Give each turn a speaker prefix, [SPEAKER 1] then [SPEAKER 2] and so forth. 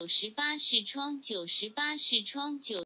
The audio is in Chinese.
[SPEAKER 1] 九十八视窗九十八视窗九